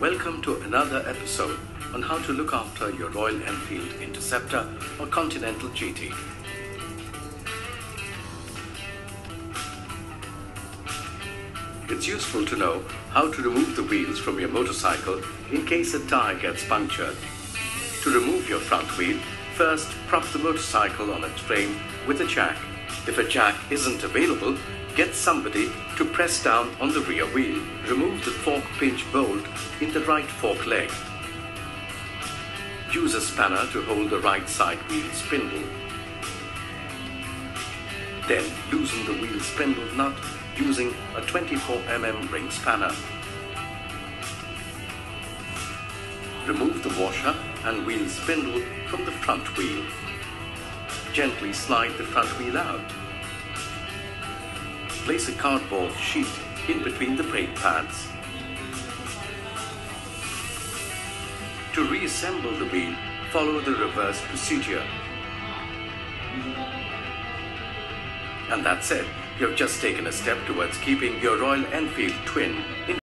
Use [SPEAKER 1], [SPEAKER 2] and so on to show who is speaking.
[SPEAKER 1] Welcome to another episode on how to look after your Royal Enfield Interceptor or Continental GT. It's useful to know how to remove the wheels from your motorcycle in case a tire gets punctured. To remove your front wheel, first prop the motorcycle on its frame with a jack. If a jack isn't available, get somebody to press down on the rear wheel. Remove the fork pinch bolt in the right fork leg. Use a spanner to hold the right side wheel spindle. Then loosen the wheel spindle nut using a 24mm ring spanner. Remove the washer and wheel spindle from the front wheel. Gently slide the front wheel out. Place a cardboard sheet in between the brake pads. To reassemble the wheel, follow the reverse procedure. And that's it. You've just taken a step towards keeping your Royal Enfield twin in